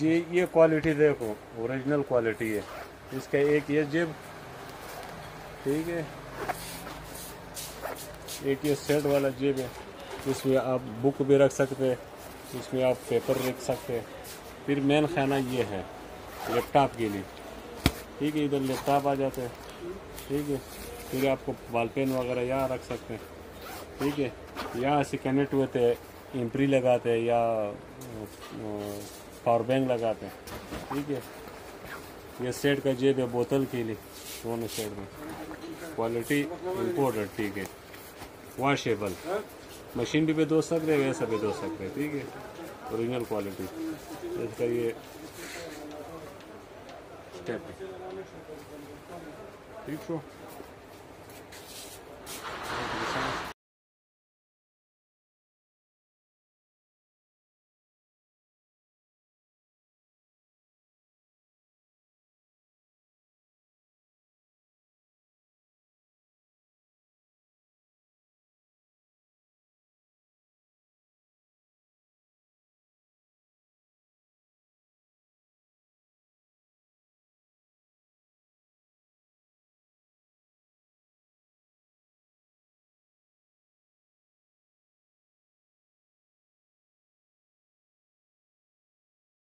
जी, ये क्वालिटी देखो original quality है। इसका एक ये जेब ठीक है? एक ये सेट वाला जेब है। इसमें आप बुक भी रख सकते हैं, इसमें आप पेपर रख सकते हैं। फिर मेन खाना ये है लैपटॉप के लिए। ठीक है, इधर लैपटॉप आ जाते हैं। ठीक है, फिर आपको बॉल पेन वगैरह यहाँ रख सकते हैं। ठीक है, यहाँ से कनेक्ट होते हैं इम्प्री लगाते हैं या पावर बैंक लगाते हैं। ठीक है? ये सेट का जेब है बोतल के लिए, दोनों सेट में। क्वालिटी इम्पोर्टेड ठीक है। वॉशेबल मशीन भी पे धो सकते हैं वैसा भी धो सकते हैं ठीक है? ओरिजिनल क्वालिटी इसका ये स्टेप ठीक हो